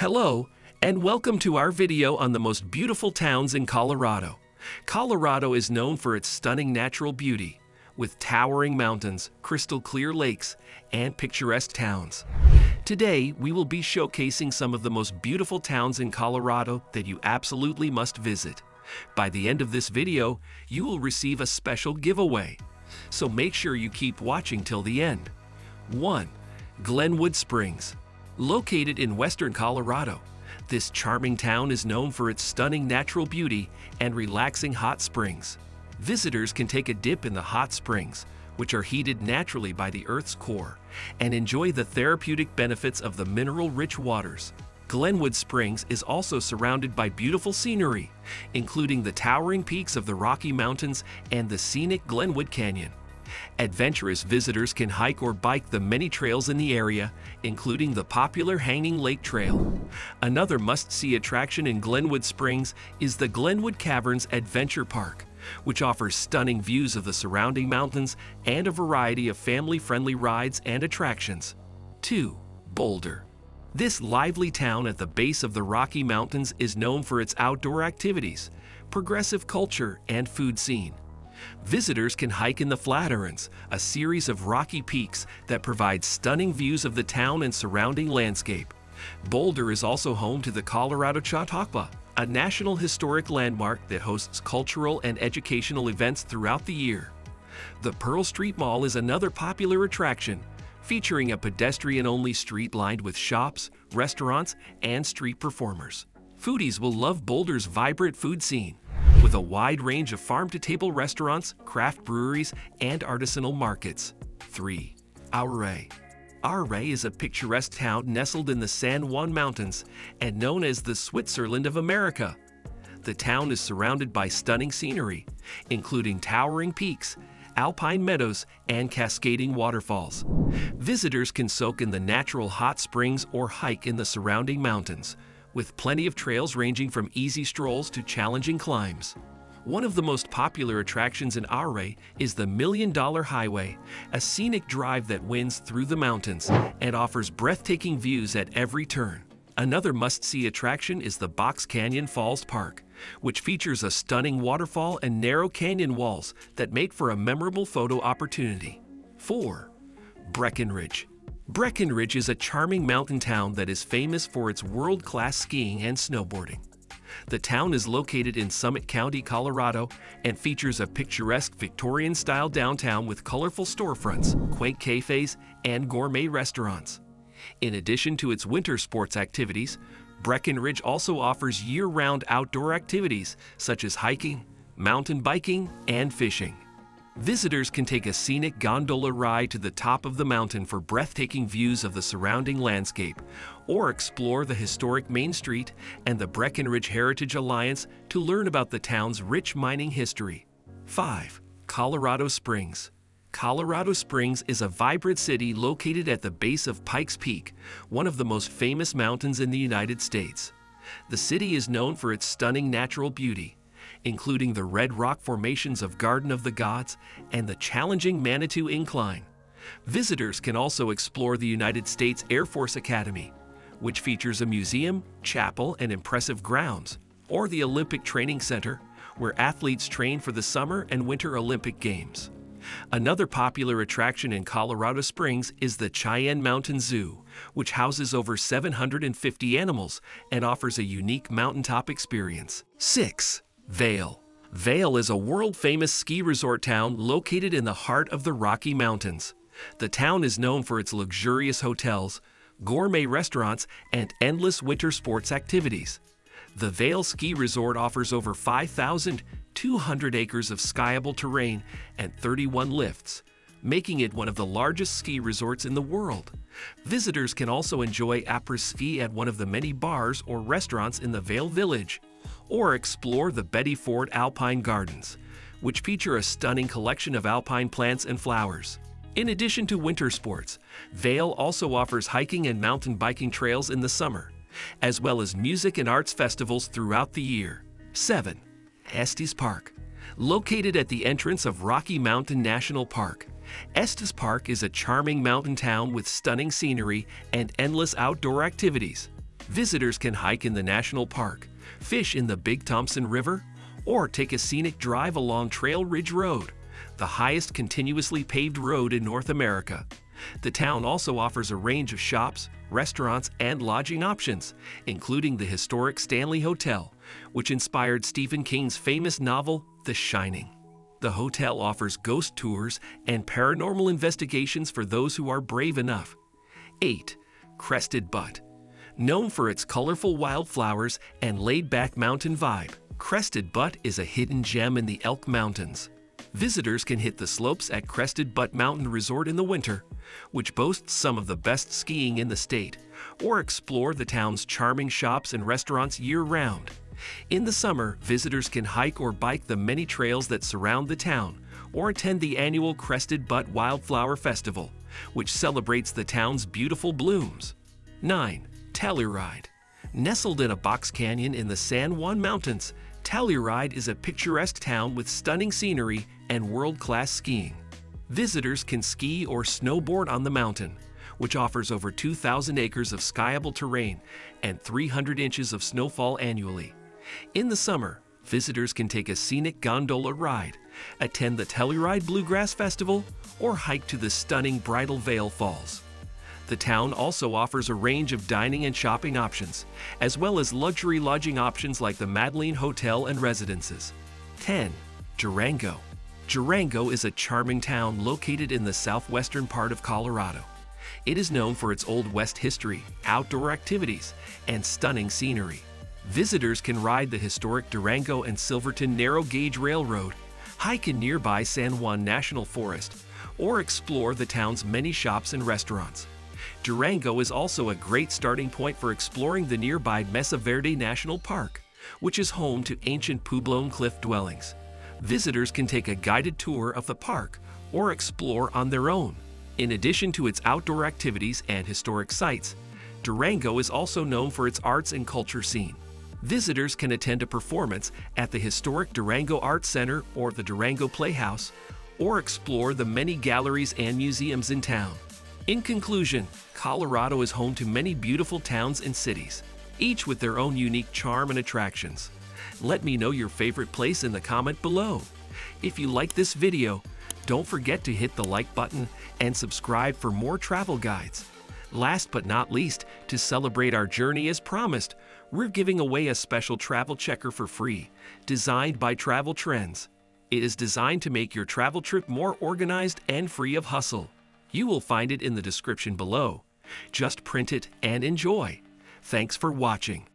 Hello, and welcome to our video on the most beautiful towns in Colorado. Colorado is known for its stunning natural beauty, with towering mountains, crystal clear lakes, and picturesque towns. Today, we will be showcasing some of the most beautiful towns in Colorado that you absolutely must visit. By the end of this video, you will receive a special giveaway. So make sure you keep watching till the end. 1. Glenwood Springs. Located in western Colorado, this charming town is known for its stunning natural beauty and relaxing hot springs. Visitors can take a dip in the hot springs, which are heated naturally by the Earth's core, and enjoy the therapeutic benefits of the mineral-rich waters. Glenwood Springs is also surrounded by beautiful scenery, including the towering peaks of the Rocky Mountains and the scenic Glenwood Canyon. Adventurous visitors can hike or bike the many trails in the area, including the popular Hanging Lake Trail. Another must-see attraction in Glenwood Springs is the Glenwood Caverns Adventure Park, which offers stunning views of the surrounding mountains and a variety of family-friendly rides and attractions. 2. Boulder this lively town at the base of the Rocky Mountains is known for its outdoor activities, progressive culture, and food scene. Visitors can hike in the Flatirons, a series of rocky peaks that provide stunning views of the town and surrounding landscape. Boulder is also home to the Colorado Chautauqua, a national historic landmark that hosts cultural and educational events throughout the year. The Pearl Street Mall is another popular attraction, featuring a pedestrian-only street lined with shops, restaurants, and street performers. Foodies will love Boulder's vibrant food scene, with a wide range of farm-to-table restaurants, craft breweries, and artisanal markets. 3. Ouray Ouray is a picturesque town nestled in the San Juan Mountains and known as the Switzerland of America. The town is surrounded by stunning scenery, including towering peaks alpine meadows, and cascading waterfalls. Visitors can soak in the natural hot springs or hike in the surrounding mountains, with plenty of trails ranging from easy strolls to challenging climbs. One of the most popular attractions in Ouray is the Million Dollar Highway, a scenic drive that winds through the mountains and offers breathtaking views at every turn. Another must-see attraction is the Box Canyon Falls Park, which features a stunning waterfall and narrow canyon walls that make for a memorable photo opportunity. 4. Breckenridge Breckenridge is a charming mountain town that is famous for its world-class skiing and snowboarding. The town is located in Summit County, Colorado, and features a picturesque Victorian-style downtown with colorful storefronts, quaint cafes, and gourmet restaurants. In addition to its winter sports activities, Breckenridge also offers year-round outdoor activities such as hiking, mountain biking, and fishing. Visitors can take a scenic gondola ride to the top of the mountain for breathtaking views of the surrounding landscape, or explore the historic Main Street and the Breckenridge Heritage Alliance to learn about the town's rich mining history. 5. Colorado Springs Colorado Springs is a vibrant city located at the base of Pikes Peak, one of the most famous mountains in the United States. The city is known for its stunning natural beauty, including the red rock formations of Garden of the Gods and the challenging Manitou Incline. Visitors can also explore the United States Air Force Academy, which features a museum, chapel, and impressive grounds, or the Olympic Training Center, where athletes train for the Summer and Winter Olympic Games. Another popular attraction in Colorado Springs is the Cheyenne Mountain Zoo, which houses over 750 animals and offers a unique mountaintop experience. 6. Vail Vail is a world-famous ski resort town located in the heart of the Rocky Mountains. The town is known for its luxurious hotels, gourmet restaurants, and endless winter sports activities. The Vail Ski Resort offers over 5,000 200 acres of skiable terrain, and 31 lifts, making it one of the largest ski resorts in the world. Visitors can also enjoy après-ski at one of the many bars or restaurants in the Vail Village, or explore the Betty Ford Alpine Gardens, which feature a stunning collection of alpine plants and flowers. In addition to winter sports, Vail also offers hiking and mountain biking trails in the summer, as well as music and arts festivals throughout the year. 7. Estes Park. Located at the entrance of Rocky Mountain National Park, Estes Park is a charming mountain town with stunning scenery and endless outdoor activities. Visitors can hike in the national park, fish in the Big Thompson River, or take a scenic drive along Trail Ridge Road, the highest continuously paved road in North America. The town also offers a range of shops, restaurants, and lodging options, including the historic Stanley Hotel, which inspired Stephen King's famous novel, The Shining. The hotel offers ghost tours and paranormal investigations for those who are brave enough. 8. Crested Butte. Known for its colorful wildflowers and laid back mountain vibe, Crested Butte is a hidden gem in the Elk Mountains. Visitors can hit the slopes at Crested Butte Mountain Resort in the winter, which boasts some of the best skiing in the state, or explore the town's charming shops and restaurants year round. In the summer, visitors can hike or bike the many trails that surround the town, or attend the annual Crested Butte Wildflower Festival, which celebrates the town's beautiful blooms. 9. Telluride. Nestled in a box canyon in the San Juan Mountains, Telluride is a picturesque town with stunning scenery and world-class skiing. Visitors can ski or snowboard on the mountain, which offers over 2,000 acres of skiable terrain and 300 inches of snowfall annually. In the summer, visitors can take a scenic gondola ride, attend the Telluride Bluegrass Festival, or hike to the stunning Bridal Veil Falls. The town also offers a range of dining and shopping options, as well as luxury lodging options like the Madeline Hotel and Residences. 10. Durango. Durango is a charming town located in the southwestern part of Colorado. It is known for its Old West history, outdoor activities, and stunning scenery. Visitors can ride the historic Durango and Silverton Narrow Gauge Railroad, hike in nearby San Juan National Forest, or explore the town's many shops and restaurants. Durango is also a great starting point for exploring the nearby Mesa Verde National Park, which is home to ancient Puebloan cliff dwellings. Visitors can take a guided tour of the park or explore on their own. In addition to its outdoor activities and historic sites, Durango is also known for its arts and culture scene. Visitors can attend a performance at the historic Durango Arts Center or the Durango Playhouse, or explore the many galleries and museums in town. In conclusion, Colorado is home to many beautiful towns and cities, each with their own unique charm and attractions. Let me know your favorite place in the comment below. If you like this video, don't forget to hit the like button and subscribe for more travel guides. Last but not least, to celebrate our journey as promised, we're giving away a special travel checker for free, designed by Travel Trends. It is designed to make your travel trip more organized and free of hustle. You will find it in the description below. Just print it and enjoy. Thanks for watching.